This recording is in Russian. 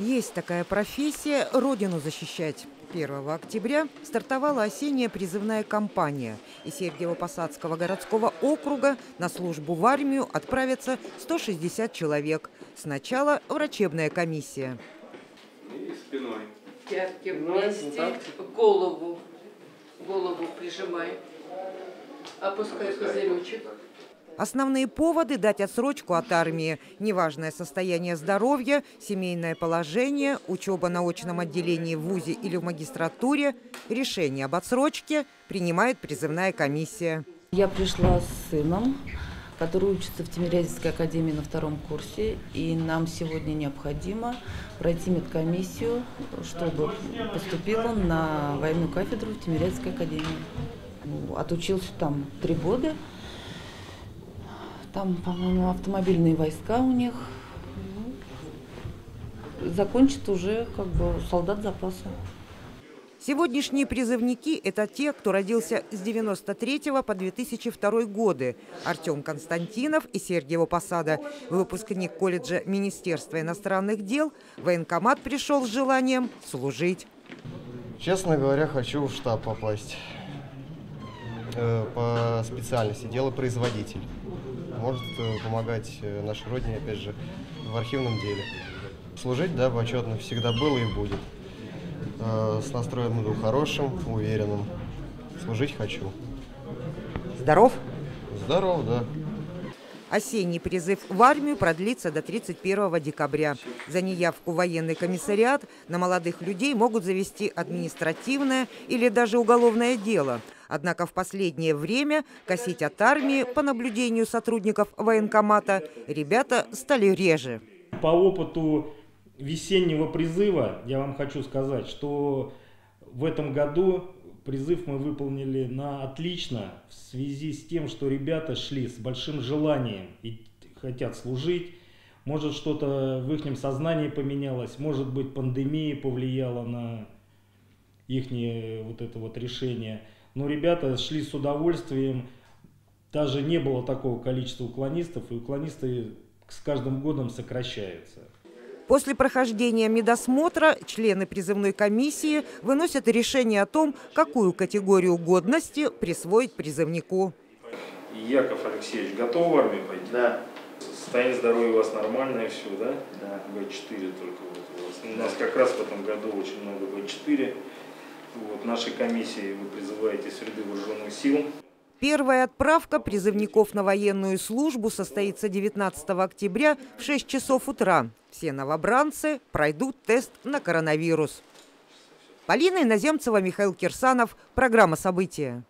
Есть такая профессия – родину защищать. 1 октября стартовала осенняя призывная кампания. Из Сергиево-Посадского городского округа на службу в армию отправятся 160 человек. Сначала врачебная комиссия. И спиной. Пятки вместе, голову, голову прижимай. Опускай козыречек. Основные поводы дать отсрочку от армии – неважное состояние здоровья, семейное положение, учеба на очном отделении в ВУЗе или в магистратуре, решение об отсрочке принимает призывная комиссия. Я пришла с сыном, который учится в Тимирязевской академии на втором курсе, и нам сегодня необходимо пройти медкомиссию, чтобы поступил он на военную кафедру в Тимирязевской академии. Отучился там три года. Там, по-моему, автомобильные войска у них. Закончит уже как бы солдат запаса. Сегодняшние призывники – это те, кто родился с 93 по 2002 годы. Артем Константинов и Сергеева Посада, выпускник колледжа Министерства иностранных дел, в военкомат пришел с желанием служить. Честно говоря, хочу в штаб попасть. Э, По специальности делопроизводитель. Может э, помогать э, нашей родине, опять же, в архивном деле. Служить, да, почетно всегда было и будет. Э, С настроем иду хорошим, уверенным. Служить хочу. Здоров? Здоров, да. Осенний призыв в армию продлится до 31 декабря. За неявку в военный комиссариат на молодых людей могут завести административное или даже уголовное дело. Однако в последнее время косить от армии, по наблюдению сотрудников военкомата, ребята стали реже. По опыту весеннего призыва я вам хочу сказать, что в этом году призыв мы выполнили на отлично в связи с тем, что ребята шли с большим желанием и хотят служить. Может что-то в их сознании поменялось, может быть пандемия повлияла на их вот это вот решение. Но ребята шли с удовольствием, даже не было такого количества уклонистов, и уклонисты с каждым годом сокращаются. После прохождения медосмотра члены призывной комиссии выносят решение о том, какую категорию годности присвоить призывнику. Яков Алексеевич, готов в армию пойти? Да. Состояние здоровья у вас нормальное все, да? Да. Б4 только вот у вас. У нас как раз в этом году очень много Б4. Вот, нашей комиссии вы призываете среды вооруженных сил. Первая отправка призывников на военную службу состоится 19 октября в 6 часов утра. Все новобранцы пройдут тест на коронавирус. Полина Иноземцева, Михаил Кирсанов. Программа «События».